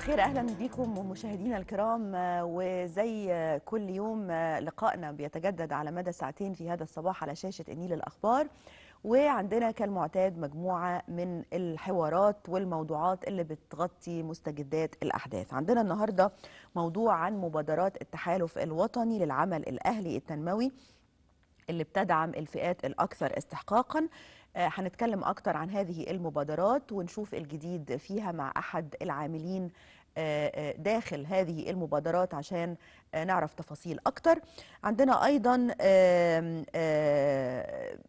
الخير. أهلا بكم مشاهدينا الكرام وزي كل يوم لقائنا بيتجدد على مدى ساعتين في هذا الصباح على شاشة النيل الأخبار. وعندنا كالمعتاد مجموعة من الحوارات والموضوعات اللي بتغطي مستجدات الأحداث. عندنا النهارده موضوع عن مبادرات التحالف الوطني للعمل الأهلي التنموي اللي بتدعم الفئات الأكثر استحقاقا. هنتكلم أكتر عن هذه المبادرات ونشوف الجديد فيها مع أحد العاملين آه، آه، داخل هذه المبادرات عشان آه، نعرف تفاصيل أكتر. عندنا أيضا آه،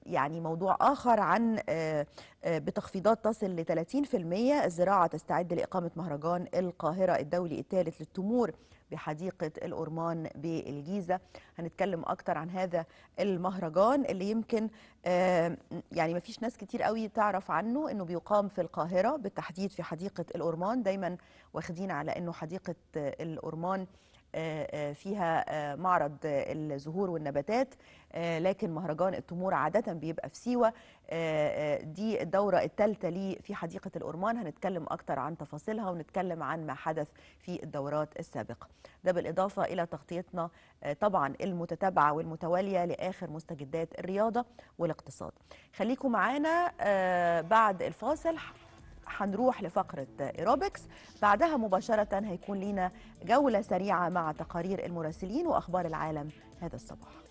يعني موضوع آخر عن آه، آه، بتخفيضات تصل ل 30% الزراعة تستعد لإقامة مهرجان القاهرة الدولي الثالث للتمور بحديقة الأورمان بالجيزة. هنتكلم أكتر عن هذا المهرجان اللي يمكن يعني ما فيش ناس كتير قوي تعرف عنه إنه بيقام في القاهرة بالتحديد في حديقة الأورمان دايما واخدين على إنه حديقة الأورمان آه، فيها آه، معرض آه، الزهور والنباتات آه، لكن مهرجان التمور عادة بيبقى في سيوة. آه، آه، دي الدورة الثالثة ليه في حديقة الأورمان. هنتكلم أكتر عن تفاصيلها ونتكلم عن ما حدث في الدورات السابقة. ده بالإضافة إلى تغطيتنا آه، طبعا المتتابعة والمتوالية لآخر مستجدات الرياضة والاقتصاد. خليكم معانا آه، بعد الفاصل. هنروح لفقرة إيروبكس بعدها مباشرة هيكون لينا جولة سريعة مع تقارير المراسلين وأخبار العالم هذا الصباح.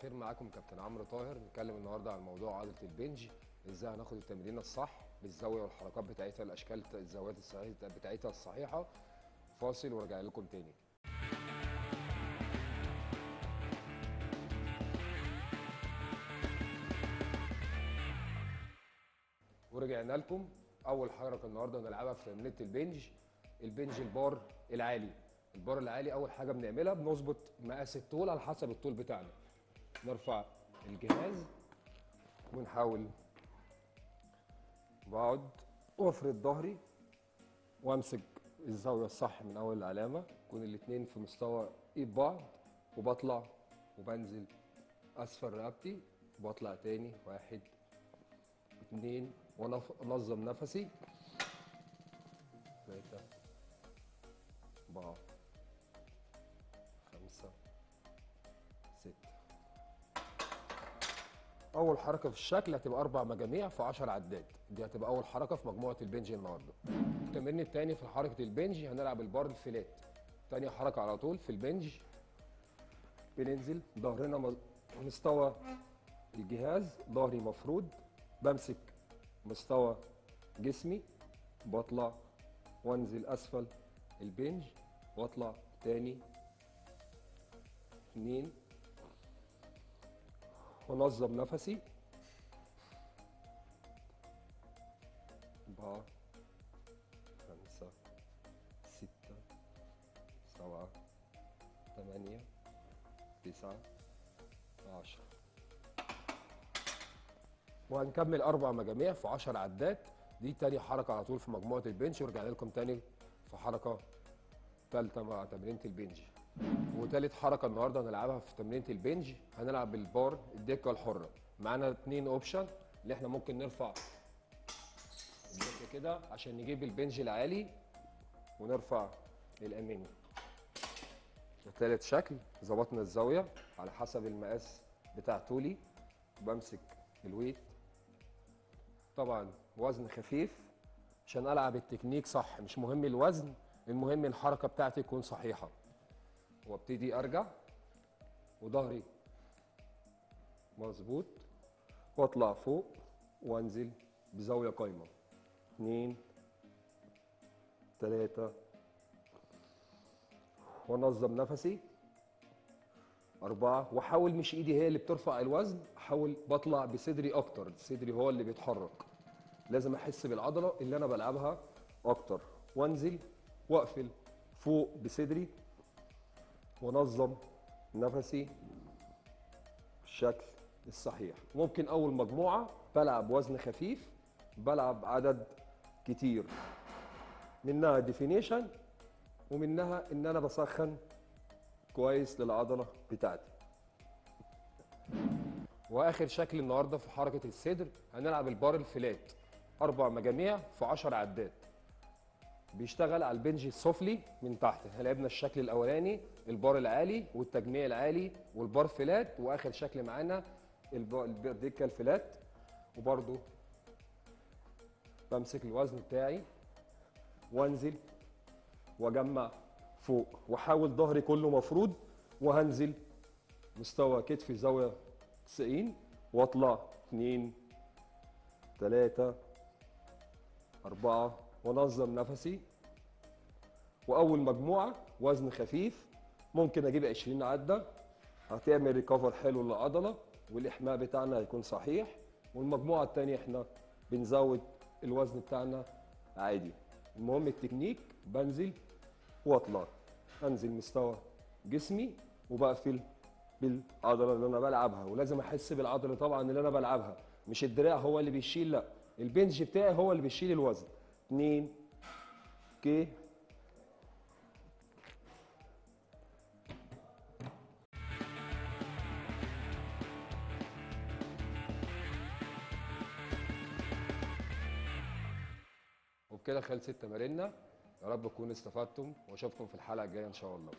الخير معاكم كابتن عمرو طاهر. نتكلم النهارده عن موضوع عضلة البنج إزاي هناخد التمرينه الصح بالزاوية والحركات بتاعتها الأشكال الصحيحه بتاعتها الصحيحة. فاصل وراجع لكم تاني. ورجعنا لكم. أول حركه النهارده هنلعبها في تمرينة البنج البنج البار العالي. البار العالي أول حاجة بنعملها بنظبط مقاس الطول على حسب الطول بتاعنا. نرفع الجهاز ونحاول بقعد وافرد ظهري وأمسك الزاوية الصح من أول العلامة يكون الاتنين في مستوى ايد بعض وبطلع وبنزل اسفل رقبتي وبطلع تاني واحد اتنين وانظم نفسي. تلاتة أربعة خمسة ستة. أول حركة في الشكل هتبقى أربع مجاميع في 10 عدات دي هتبقى أول حركة في مجموعة البنج النهارده. التمرين الثاني في حركة البنج هنلعب البار الفلات تاني حركة على طول في البنج. بننزل ظهرنا مستوى الجهاز ظهري مفرود بمسك مستوى جسمي بطلع وانزل أسفل البنج واطلع تاني. اتنين. وانظم نفسي. أربعة خمسة ستة سبعة ثمانية تسعة عشرة. وهنكمل أربع مجاميع في 10 عدات. دي تاني حركة على طول في مجموعة ال bench. ورجعنا لكم تاني في حركة تالتة مع تمرينة ال bench وتالت حركة النهاردة هنلعبها في تمرينة ال bench. هنلعب بالبار الدكة الحرة. معانا اتنين option اللي إحنا ممكن نرفع الدكة كده عشان نجيب ال bench العالي ونرفع الأمامي ده تالت شكل. ظبطنا الزاوية على حسب المقاس بتاع طولي. بمسك الويت. طبعا وزن خفيف عشان ألعب التكنيك صح. مش مهم الوزن المهم الحركة بتاعتي تكون صحيحة. وابتدي أرجع وظهري مظبوط واطلع فوق وانزل بزاوية قايمة. اتنين تلاتة وانظم نفسي. أربعة وأحاول مش إيدي هي اللي بترفع الوزن أحاول بطلع بصدري أكتر. صدري هو اللي بيتحرك. لازم أحس بالعضلة اللي أنا بلعبها أكتر. وأنزل وأقفل فوق بصدري. وأنظم نفسي بالشكل الصحيح. ممكن أول مجموعة بلعب وزن خفيف بلعب عدد كتير. منها definition ومنها إن أنا بسخن كويس للعضلة بتاعتي. وآخر شكل النهارده في حركة الصدر هنلعب ال bar ال flat. أربع مجاميع في 10 عدات. بيشتغل على ال bench السفلي من تحت. إحنا لعبنا الشكل الأولاني البار العالي والتجميع العالي والبار فلات وآخر شكل معانا الدكه الفلات. وبرده بمسك الوزن بتاعي وانزل واجمع فوق. واحاول ظهري كله مفرود وهنزل مستوى كتفي زاوية 90 واطلع 2 3 أربعة. وانظم نفسي. وأول مجموعة وزن خفيف ممكن أجيب 20 عدة. هتعمل ريكفر حلو للعضلة والإحماء بتاعنا هيكون صحيح. والمجموعة الثانية إحنا بنزود الوزن بتاعنا عادي. المهم التكنيك بنزل وأطلع. أنزل مستوى جسمي وبقفل بالعضلة اللي أنا بلعبها. ولازم أحس بالعضلة طبعا اللي أنا بلعبها. مش الدراع هو اللي بيشيل لأ. البنج بتاعي هو اللي بيشيل الوزن. اتنين أوكي. وبكده خلصت تماريننا. يا رب تكونوا استفدتم واشوفكم في الحلقة الجاية إن شاء الله.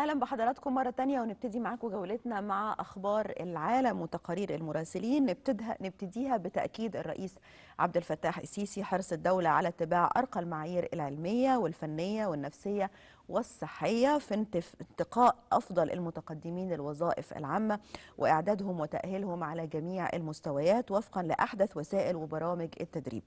أهلا بحضراتكم مرة تانية ونبتدي معاكم جولتنا مع أخبار العالم وتقارير المراسلين. نبتدها نبتديها بتأكيد الرئيس عبد الفتاح السيسي حرص الدولة على اتباع أرقى المعايير العلمية والفنية والنفسية والصحية في انتقاء أفضل المتقدمين للوظائف العامة وإعدادهم وتأهيلهم على جميع المستويات وفقا لأحدث وسائل وبرامج التدريب.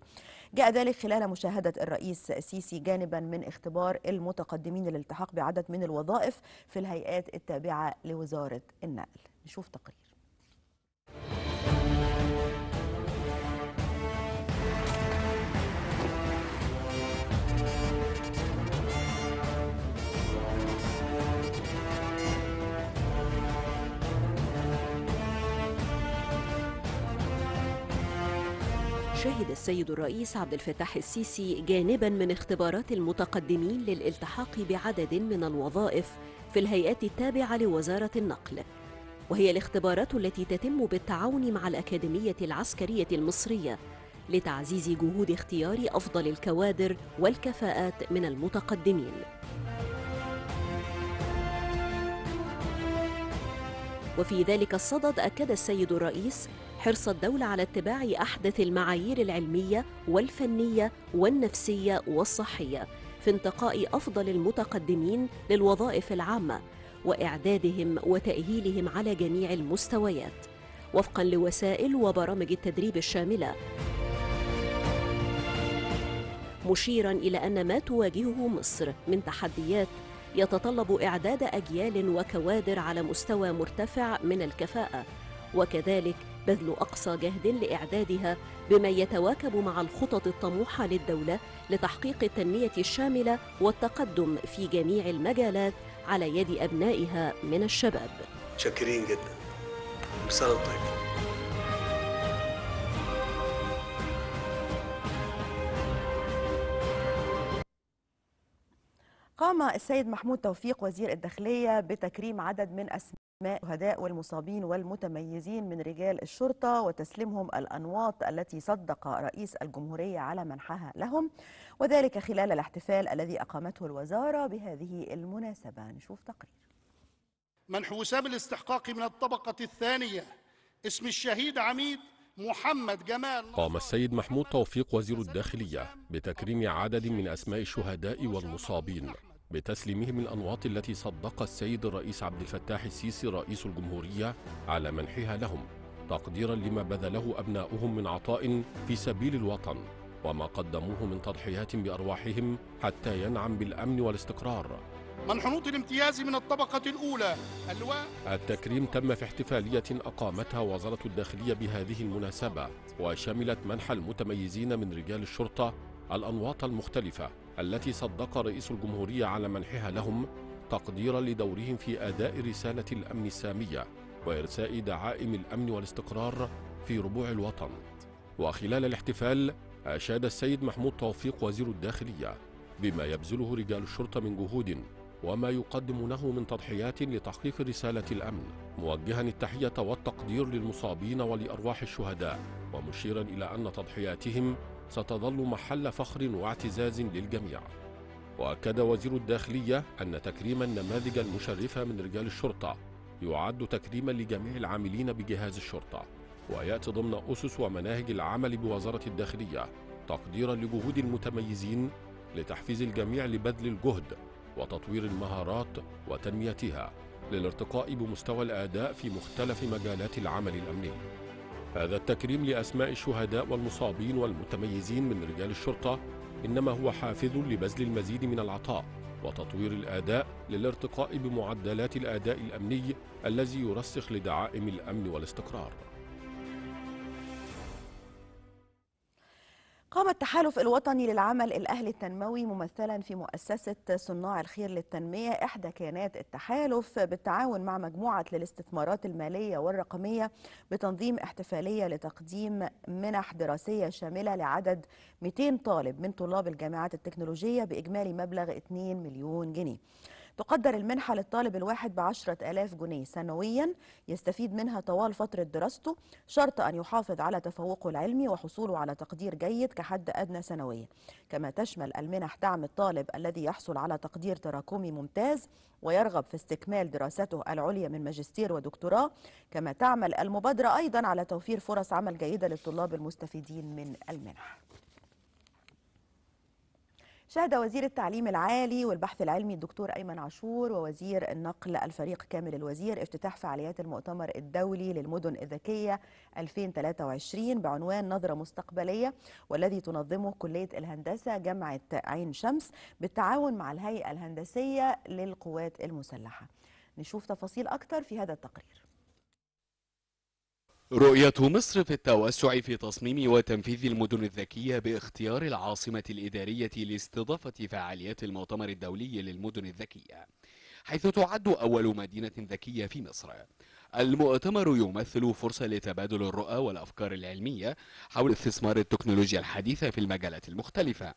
جاء ذلك خلال مشاهدة الرئيس السيسي جانبا من اختبار المتقدمين للالتحاق بعدد من الوظائف في الهيئات التابعة لوزارة النقل. نشوف تقرير. شهد السيد الرئيس عبد الفتاح السيسي جانبا من اختبارات المتقدمين للالتحاق بعدد من الوظائف في الهيئات التابعة لوزارة النقل. وهي الاختبارات التي تتم بالتعاون مع الأكاديمية العسكرية المصرية لتعزيز جهود اختيار أفضل الكوادر والكفاءات من المتقدمين. وفي ذلك الصدد أكد السيد الرئيس حرص الدولة على اتباع أحدث المعايير العلمية والفنية والنفسية والصحية في انتقاء أفضل المتقدمين للوظائف العامة وإعدادهم وتأهيلهم على جميع المستويات. وفقا لوسائل وبرامج التدريب الشاملة مشيرا إلى أن ما تواجهه مصر من تحديات يتطلب إعداد أجيال وكوادر على مستوى مرتفع من الكفاءة. وكذلك بذل أقصى جهد لإعدادها بما يتواكب مع الخطط الطموحة للدولة لتحقيق التنمية الشاملة والتقدم في جميع المجالات على يد أبنائها من الشباب. شاكرين جدا. طيب. قام السيد محمود توفيق وزير الداخلية بتكريم عدد من أسماء الشهداء والمصابين والمتميزين من رجال الشرطة وتسليمهم الأنواط التي صدق رئيس الجمهورية على منحها لهم وذلك خلال الاحتفال الذي أقامته الوزارة بهذه المناسبة. نشوف تقرير. منح وسام الاستحقاق من الطبقة الثانية اسم الشهيد عميد محمد جمال قام السيد محمود توفيق وزير الداخلية بتكريم عدد من أسماء الشهداء والمصابين. بتسليمهم الأنواط التي صدق السيد الرئيس عبد الفتاح السيسي رئيس الجمهورية على منحها لهم تقديرا لما بذله أبناؤهم من عطاء في سبيل الوطن وما قدموه من تضحيات بأرواحهم حتى ينعم بالأمن والاستقرار. من حنوط الامتياز من الطبقة الأولى؟ اللواء التكريم تم في احتفالية أقامتها وزارة الداخلية بهذه المناسبة وشملت منح المتميزين من رجال الشرطة الأنواط المختلفة. التي صدق رئيس الجمهورية على منحها لهم تقديرا لدورهم في أداء رسالة الأمن السامية وإرساء دعائم الأمن والاستقرار في ربوع الوطن. وخلال الاحتفال أشاد السيد محمود توفيق وزير الداخلية بما يبذله رجال الشرطة من جهود وما يقدمونه من تضحيات لتحقيق رسالة الأمن موجها التحية والتقدير للمصابين ولأرواح الشهداء ومشيرا إلى أن تضحياتهم ستظل محل فخر واعتزاز للجميع وأكد وزير الداخلية أن تكريم النماذج المشرفة من رجال الشرطة يعد تكريما لجميع العاملين بجهاز الشرطة ويأتي ضمن أسس ومناهج العمل بوزارة الداخلية تقديرا لجهود المتميزين لتحفيز الجميع لبذل الجهد وتطوير المهارات وتنميتها للارتقاء بمستوى الأداء في مختلف مجالات العمل الأمني. هذا التكريم لأسماء الشهداء والمصابين والمتميزين من رجال الشرطة إنما هو حافز لبذل المزيد من العطاء وتطوير الأداء للارتقاء بمعدلات الأداء الأمني الذي يرسخ لدعائم الأمن والاستقرار. قام التحالف الوطني للعمل الأهلي التنموي ممثلا في مؤسسة صناع الخير للتنمية إحدى كيانات التحالف بالتعاون مع مجموعة للاستثمارات المالية والرقمية بتنظيم احتفالية لتقديم منح دراسية شاملة لعدد 200 طالب من طلاب الجامعات التكنولوجية بإجمالي مبلغ 2 مليون جنيه. تقدر المنحة للطالب الواحد بعشرة آلاف جنيه سنويا يستفيد منها طوال فترة دراسته شرط أن يحافظ على تفوقه العلمي وحصوله على تقدير جيد كحد أدنى سنويا كما تشمل المنح دعم الطالب الذي يحصل على تقدير تراكمي ممتاز ويرغب في استكمال دراسته العليا من ماجستير ودكتوراه كما تعمل المبادرة أيضا على توفير فرص عمل جيدة للطلاب المستفيدين من المنح. شهد وزير التعليم العالي والبحث العلمي الدكتور أيمن عاشور ووزير النقل الفريق كامل الوزير افتتاح فعاليات المؤتمر الدولي للمدن الذكية 2023 بعنوان نظرة مستقبلية والذي تنظمه كلية الهندسة جامعة عين شمس بالتعاون مع الهيئة الهندسية للقوات المسلحة. نشوف تفاصيل أكتر في هذا التقرير. رؤية مصر في التوسع في تصميم وتنفيذ المدن الذكية باختيار العاصمة الإدارية لاستضافة فعاليات المؤتمر الدولي للمدن الذكية حيث تعد أول مدينة ذكية في مصر. المؤتمر يمثل فرصة لتبادل الرؤى والأفكار العلمية حول استثمار التكنولوجيا الحديثة في المجالات المختلفة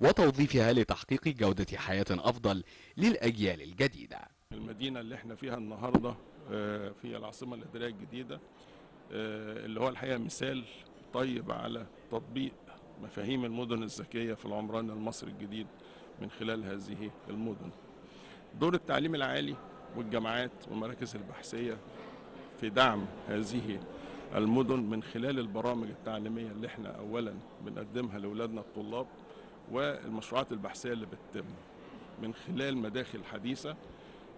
وتوظيفها لتحقيق جودة حياة أفضل للأجيال الجديدة. المدينة اللي إحنا فيها النهاردة آه، في العاصمة الإدارية الجديدة اللي هو الحقيقة مثال طيب على تطبيق مفاهيم المدن الذكية في العمران المصري الجديد من خلال هذه المدن. دور التعليم العالي والجامعات والمراكز البحثية في دعم هذه المدن من خلال البرامج التعليمية اللي إحنا أولا بنقدمها لأولادنا الطلاب والمشروعات البحثية اللي بتتم من خلال مداخل حديثة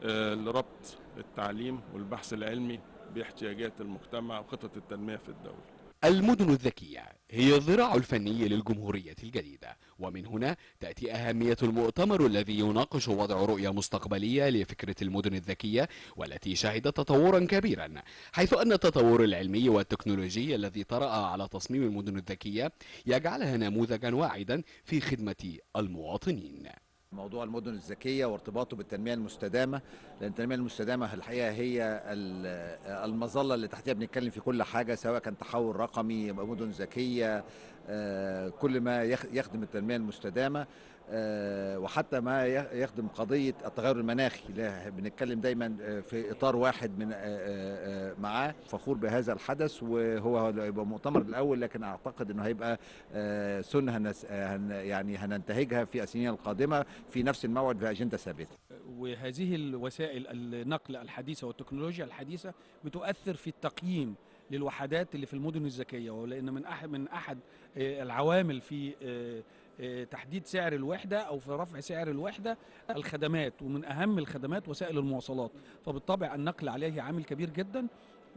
آه، لربط التعليم والبحث العلمي باحتياجات المجتمع وخطط التنمية في الدولة. المدن الذكية هي الذراع الفني للجمهورية الجديدة ومن هنا تأتي أهمية المؤتمر الذي يناقش وضع رؤية مستقبلية لفكرة المدن الذكية والتي شهدت تطورا كبيرا حيث أن التطور العلمي والتكنولوجي الذي طرأ على تصميم المدن الذكية يجعلها نموذجا واعدا في خدمة المواطنين. موضوع المدن الذكية وارتباطه بالتنمية المستدامة لأن التنمية المستدامة الحقيقة هي ال- المظلة اللي تحتها بنتكلم في كل حاجة سواء كان تحول رقمي مدن ذكية آه، كل ما يخ- يخدم التنمية المستدامة. وحتى ما يخدم قضية التغير المناخي بنتكلم دايما آه، في إطار واحد من آه، آه، آه، معاه فخور بهذا الحدث وهو هيبقى مؤتمر الأول لكن أعتقد أنه هيبقى آه، سنة آه، يعني هننتهجها في السنين القادمة في نفس الموعد في أجندة ثابتة. وهذه الوسائل النقل الحديثة والتكنولوجيا الحديثة بتؤثر في التقييم للوحدات اللي في المدن الذكية ولأن من احد من أحد آه، العوامل في آه، آه، تحديد سعر الوحدة أو في رفع سعر الوحدة الخدمات ومن أهم الخدمات وسائل المواصلات. فبالطبع النقل عليه عامل كبير جدا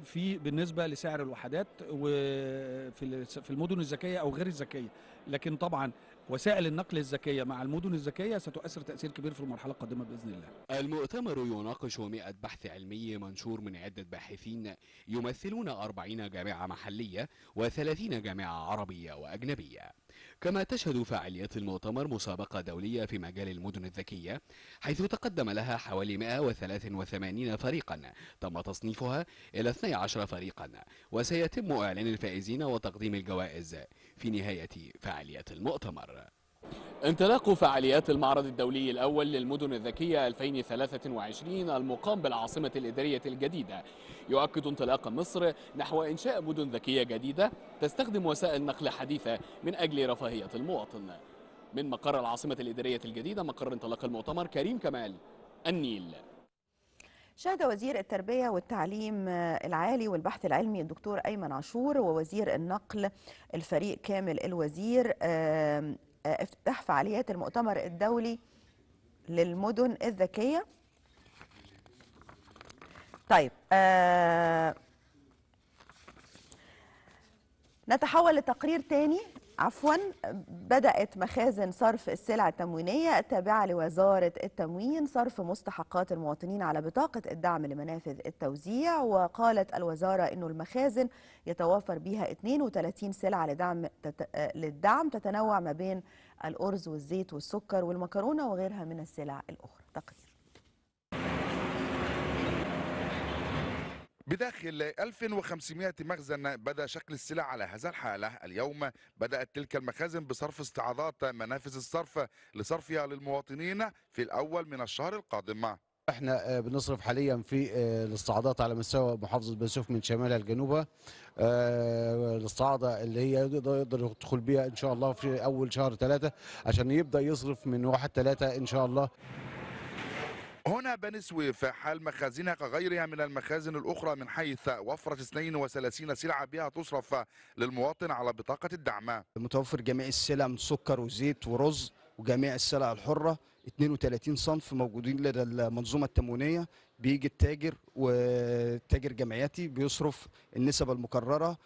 في بالنسبة لسعر الوحدات وفي في المدن الذكية أو غير الذكية. لكن طبعا وسائل النقل الذكية مع المدن الذكية ستؤثر تأثير كبير في المرحلة القادمة بإذن الله. المؤتمر يناقش 100 بحث علمي منشور من عدة باحثين يمثلون 40 جامعة محلية و30 جامعة عربية وأجنبية. كما تشهد فعاليات المؤتمر مسابقة دولية في مجال المدن الذكية حيث تقدم لها حوالي 183 فريقا تم تصنيفها إلى 12 فريقا وسيتم إعلان الفائزين وتقديم الجوائز في نهاية فعاليات المؤتمر. انطلاق فعاليات المعرض الدولي الأول للمدن الذكية 2023 المقام بالعاصمة الإدارية الجديدة. يؤكد انطلاق مصر نحو إنشاء مدن ذكية جديدة تستخدم وسائل نقل حديثة من أجل رفاهية المواطن. من مقر العاصمة الإدارية الجديدة مقر انطلاق المؤتمر كريم كمال النيل. شهد وزير التربية والتعليم العالي والبحث العلمي الدكتور أيمن عاشور ووزير النقل الفريق كامل الوزير افتتاح فعاليات المؤتمر الدولي للمدن الذكية. طيب آه نتحول لتقرير تاني. عفوا بدأت مخازن صرف السلع التموينية التابعة لوزارة التموين صرف مستحقات المواطنين على بطاقة الدعم لمنافذ التوزيع. وقالت الوزارة أن المخازن يتوافر بها 32 سلعة لدعم تت... للدعم تتنوع ما بين الأرز والزيت والسكر والمكرونة وغيرها من السلع الأخرى. تقرير. بداخل 1500 مخزن بدأ شكل السلع على هذا الحالة اليوم بدأت تلك المخازن بصرف استعاضات منافذ الصرف لصرفها للمواطنين في الأول من الشهر القادم. إحنا آه، بنصرف حاليا في آه، الاستعاضات على مستوى محافظة بني سويف من شمالها لجنوبها آه، الاستعاضه اللي هي يقدر يدخل بيها إن شاء الله في أول شهر ثلاثة عشان يبدأ يصرف من واحد ثلاثة إن شاء الله. هنا بني سويف حال مخازنها كغيرها من المخازن الأخرى من حيث وفرت 32 سلعة بها تصرف للمواطن على بطاقة الدعم. متوفر جميع السلع من سكر وزيت ورز وجميع السلع الحرة. 32 صنف موجودين لدى المنظومة التموينية. بيجي التاجر والتاجر جمعياتي بيصرف النسب المكررة.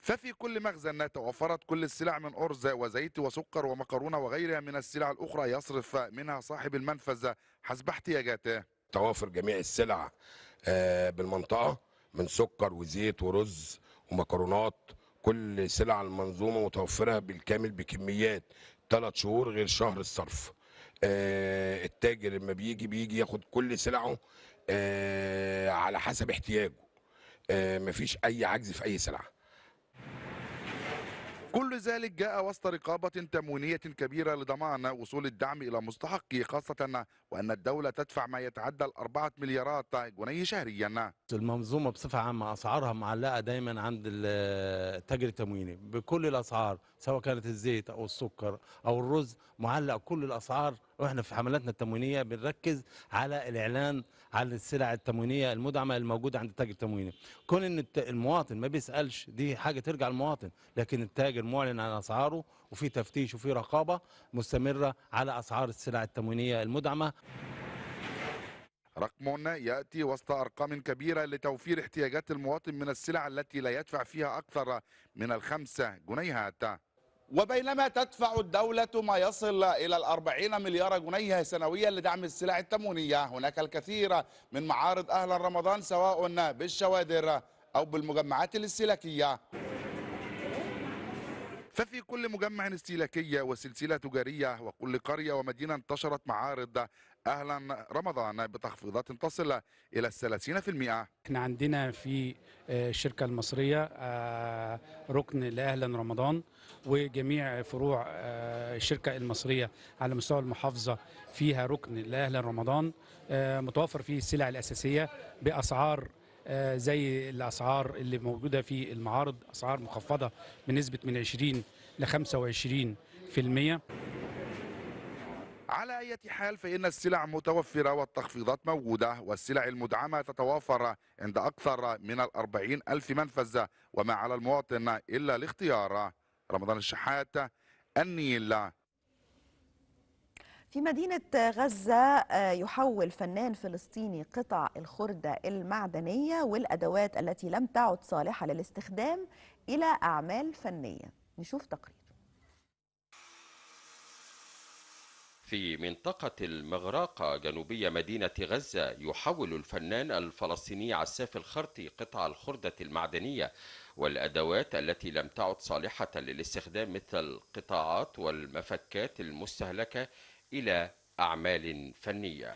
ففي كل مخزن توفرت كل السلع من أرز وزيت وسكر ومكرونة وغيرها من السلع الأخرى يصرف منها صاحب المنفذ حسب احتياجاته. توافر جميع السلع آه، بالمنطقة من سكر وزيت ورز ومكرونات. كل سلع المنظومة متوفرة بالكامل بكميات. ثلاث شهور غير شهر الصرف. آه، التاجر لما بيجي بيجي ياخد كل سلعه آه، على حسب احتياجه. آه، مفيش أي عجز في أي سلعة. كل ذلك جاء وسط رقابة تموينية كبيرة لضمان وصول الدعم إلى مستحقيه خاصة وأن الدولة تدفع ما يتعدى الأربعة مليارات جنيه شهريا. المنظومة بصفة عامة أسعارها معلقة دايما عند ال- التاجر التمويني. بكل الأسعار سواء كانت الزيت أو السكر أو الرز معلق كل الأسعار. وإحنا في حملاتنا التموينية بنركز على الإعلان على السلع التموينية المدعمة الموجودة عند التاجر التمويني. كون إن المواطن ما بيسألش دي حاجة ترجع للمواطن لكن التاجر معلن عن أسعاره وفي تفتيش وفي رقابة مستمرة على أسعار السلع التموينية المدعمة. رقم يأتي وسط أرقام كبيرة لتوفير احتياجات المواطن من السلع التي لا يدفع فيها أكثر من الخمسة جنيهات. وبينما تدفع الدولة ما يصل إلى الأربعين مليار جنيه سنويا لدعم السلع التموينية. هناك الكثير من معارض أهل رمضان سواء بالشوادر أو بالمجمعات الاستهلاكية ففي كل مجمع استهلاكي وسلسلة تجارية وكل قرية ومدينة انتشرت معارض. أهلا رمضان بتخفيضات تصل إلى الثلاثين في المئة. إحنا عندنا في آه، الشركة المصرية آه، ركن لأهلا رمضان وجميع فروع آه، الشركة المصرية على مستوى المحافظة فيها ركن لأهلا رمضان متوفر فيه السلع الأساسية بأسعار زي الأسعار اللي موجودة في المعارض أسعار مخفضة بنسبة من 20 ل 25 في المية. على أي حال فإن السلع متوفرة والتخفيضات موجودة والسلع المدعمة تتوافر عند أكثر من الأربعين ألف منفذ وما على المواطن إلا الاختيار. رمضان الشحات النيل. في مدينة غزة يحول فنان فلسطيني قطع الخردة المعدنية والأدوات التي لم تعد صالحة للاستخدام إلى أعمال فنية. نشوف تقرير. في منطقة المغراقة جنوبية مدينة غزة يحول الفنان الفلسطيني عساف الخرطي قطع الخردة المعدنية والأدوات التي لم تعد صالحة للاستخدام مثل القطاعات والمفكات المستهلكة إلى أعمال فنية.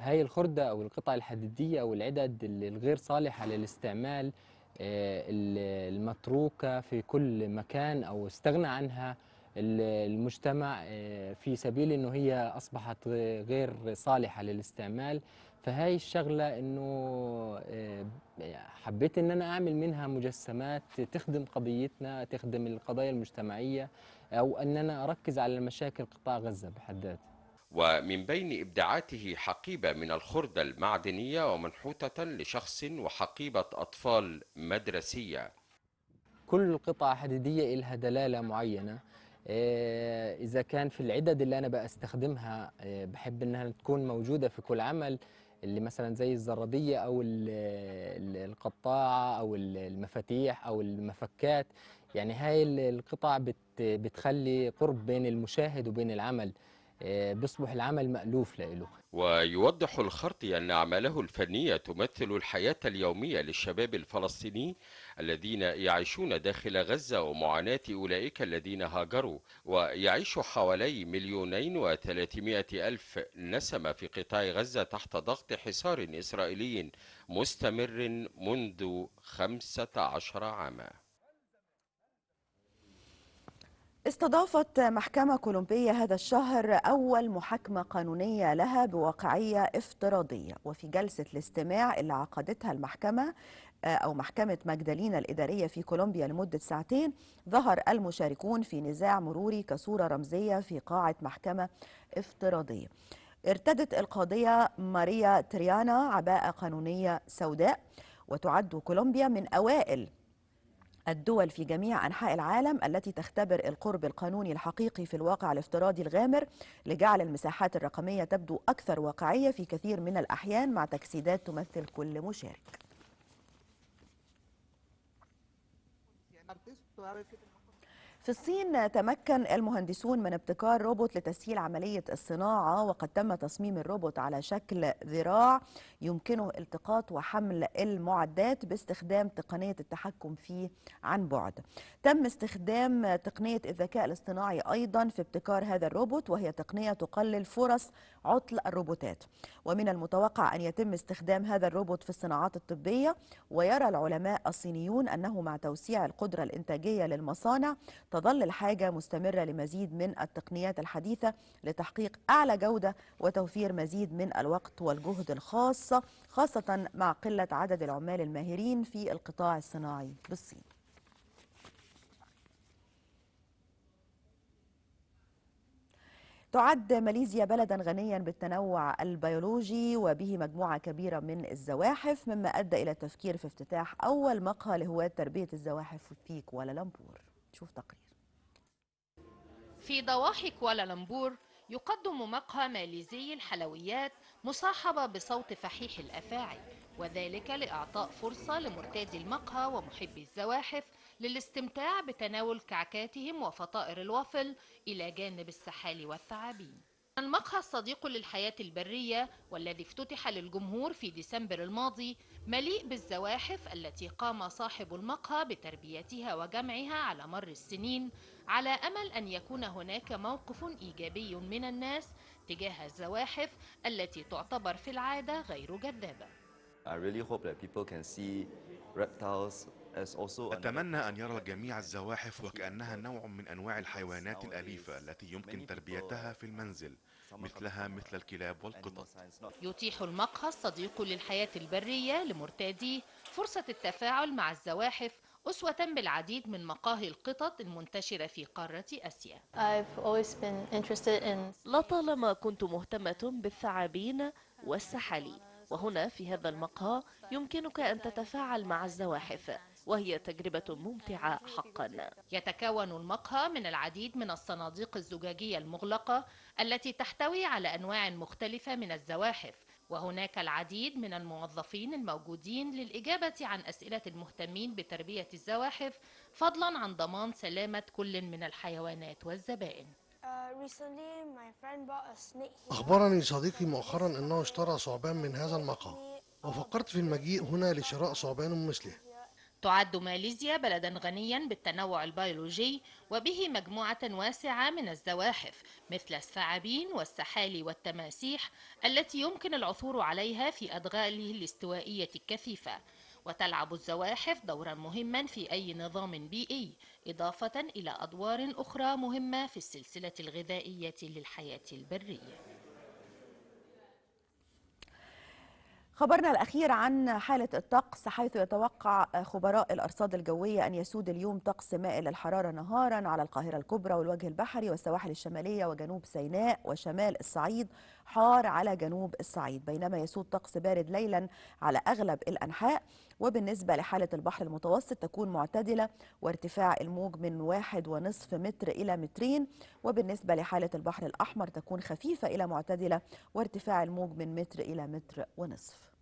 هاي الخردة أو القطع الحديدية أو العدد الغير صالحة للاستعمال المتروكة في كل مكان أو استغنى عنها المجتمع في سبيل إنه هي أصبحت غير صالحة للاستعمال. فهاي الشغلة إنه حبيت إن أنا أعمل منها مجسمات تخدم قضيتنا تخدم القضايا المجتمعية. أو أن أنا أركز على مشاكل قطاع غزة بحد ذاته. ومن بين إبداعاته حقيبة من الخردة المعدنية ومنحوتة لشخص وحقيبة أطفال مدرسية. كل قطعة حديدية لها دلالة معينة. إذا كان في العدد اللي أنا بستخدمها بحب إنها تكون موجودة في كل عمل اللي مثلا زي الزرادية أو القطاعة أو المفاتيح أو المفكات يعني هاي القطع بتخلي قرب بين المشاهد وبين العمل بيصبح العمل مألوف له ويوضح الخرطي أن أعماله الفنية تمثل الحياة اليومية للشباب الفلسطيني الذين يعيشون داخل غزة ومعاناة أولئك الذين هاجروا. ويعيش حوالي مليونين وثلاثمائة ألف نسمة في قطاع غزة تحت ضغط حصار إسرائيلي مستمر منذ خمسة عشر عاماً. استضافت محكمة كولومبية هذا الشهر أول محاكمة قانونية لها بواقعية افتراضية وفي جلسة الاستماع اللي عقدتها المحكمة أو محكمة مجدلينا الإدارية في كولومبيا لمدة ساعتين ظهر المشاركون في نزاع مروري كصورة رمزية في قاعة محكمة افتراضية. ارتدت القاضية ماريا تريانا عباءة قانونية سوداء وتعد كولومبيا من أوائل الدول في جميع أنحاء العالم التي تختبر القرب القانوني الحقيقي في الواقع الافتراضي الغامر لجعل المساحات الرقمية تبدو أكثر واقعية في كثير من الأحيان مع تجسيدات تمثل كل مشارك. في الصين تمكن المهندسون من ابتكار روبوت لتسهيل عملية الصناعة وقد تم تصميم الروبوت على شكل ذراع يمكنه التقاط وحمل المعدات باستخدام تقنية التحكم فيه عن بعد. تم استخدام تقنية الذكاء الاصطناعي أيضا في ابتكار هذا الروبوت وهي تقنية تقلل فرص عطل الروبوتات. ومن المتوقع أن يتم استخدام هذا الروبوت في الصناعات الطبية ويرى العلماء الصينيون أنه مع توسيع القدرة الإنتاجية للمصانع تظل الحاجة مستمرة لمزيد من التقنيات الحديثة لتحقيق أعلى جودة وتوفير مزيد من الوقت والجهد الخاصة خاصة مع قلة عدد العمال الماهرين في القطاع الصناعي بالصين. تعد ماليزيا بلدا غنيا بالتنوع البيولوجي وبه مجموعة كبيرة من الزواحف مما أدى إلى التفكير في افتتاح أول مقهى لهواة تربية الزواحف في كوالالمبور. شوف تقرير. في ضواحي كوالالمبور يقدم مقهى ماليزي الحلويات مصاحبة بصوت فحيح الأفاعي وذلك لإعطاء فرصة لمرتادي المقهى ومحبي الزواحف للاستمتاع بتناول كعكاتهم وفطائر الوافل إلى جانب السحال والثعابين. المقهى الصديق للحياة البرية والذي افتتح للجمهور في ديسمبر الماضي مليء بالزواحف التي قام صاحب المقهى بتربيتها وجمعها على مر السنين على أمل أن يكون هناك موقف إيجابي من الناس تجاه الزواحف التي تعتبر في العادة غير جذابة. أتمنى أن يرى الجميع الزواحف وكأنها نوع من أنواع الحيوانات الأليفة التي يمكن تربيتها في المنزل مثلها مثل الكلاب والقطط. يتيح المقهى الصديق للحياة البرية لمرتاديه فرصة التفاعل مع الزواحف أسوة بالعديد من مقاهي القطط المنتشرة في قارة آسيا. In لطالما كنت مهتمة بالثعابين والسحالي وهنا في هذا المقهى يمكنك أن تتفاعل مع الزواحف وهي تجربة ممتعة حقا. يتكون المقهى من العديد من الصناديق الزجاجية المغلقة التي تحتوي على أنواع مختلفة من الزواحف وهناك العديد من الموظفين الموجودين للإجابة عن أسئلة المهتمين بتربية الزواحف فضلا عن ضمان سلامة كل من الحيوانات والزبائن. أخبرني صديقي مؤخرا أنه اشترى ثعبان من هذا المقهى وفكرت في المجيء هنا لشراء ثعبان مثله. تعد ماليزيا بلدا غنيا بالتنوع البيولوجي وبه مجموعة واسعة من الزواحف مثل الثعابين والسحالي والتماسيح التي يمكن العثور عليها في أدغاله الاستوائية الكثيفة. وتلعب الزواحف دورا مهما في أي نظام بيئي إضافة إلى أدوار أخرى مهمة في السلسلة الغذائية للحياة البرية. خبرنا الأخير عن حالة الطقس حيث يتوقع خبراء الأرصاد الجوية أن يسود اليوم طقس مائل الحرارة نهارا على القاهرة الكبرى والوجه البحري والسواحل الشمالية وجنوب سيناء وشمال الصعيد. حار على جنوب الصعيد بينما يسود طقس بارد ليلا على أغلب الأنحاء. وبالنسبة لحالة البحر المتوسط تكون معتدلة وارتفاع الموج من واحد ونصف متر إلى مترين. وبالنسبة لحالة البحر الأحمر تكون خفيفة إلى معتدلة وارتفاع الموج من متر إلى متر ونصف.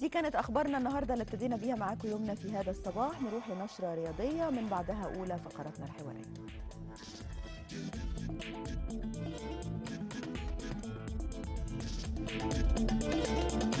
دي كانت أخبارنا النهارده اللي ابتدينا بيها معاكم يومنا في هذا الصباح نروح لنشرة رياضية من بعدها أولى فقراتنا you.